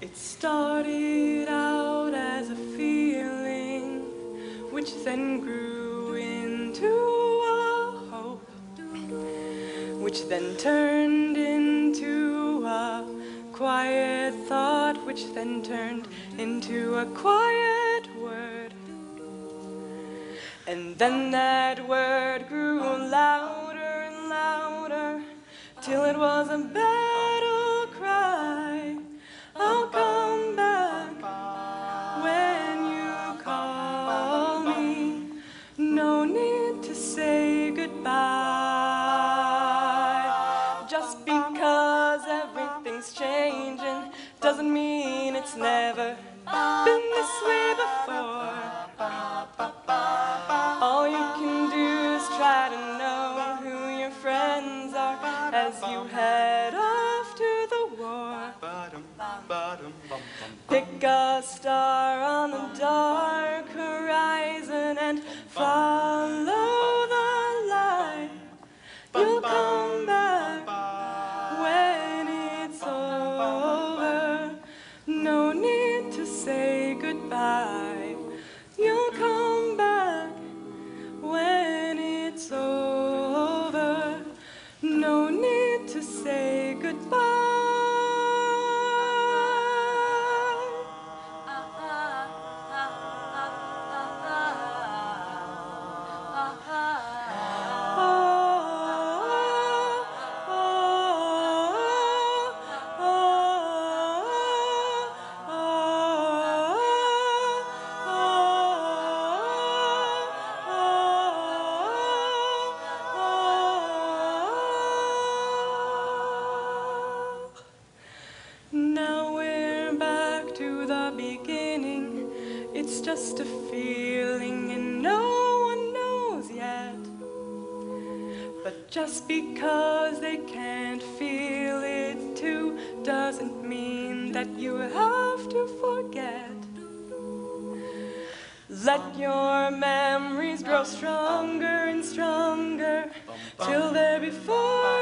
It started out as a feeling, which then grew into a hope, which then turned into a quiet thought, which then turned into a quiet word. And then that word grew louder and louder till it was a battle No need to say goodbye. Just because everything's changing doesn't mean it's never been this way before. All you can do is try to know who your friends are as you head off to the war. Pick a star goodbye. It's just a feeling and no one knows yet. But just because they can't feel it too doesn't mean that you have to forget. Let your memories grow stronger and stronger till they're before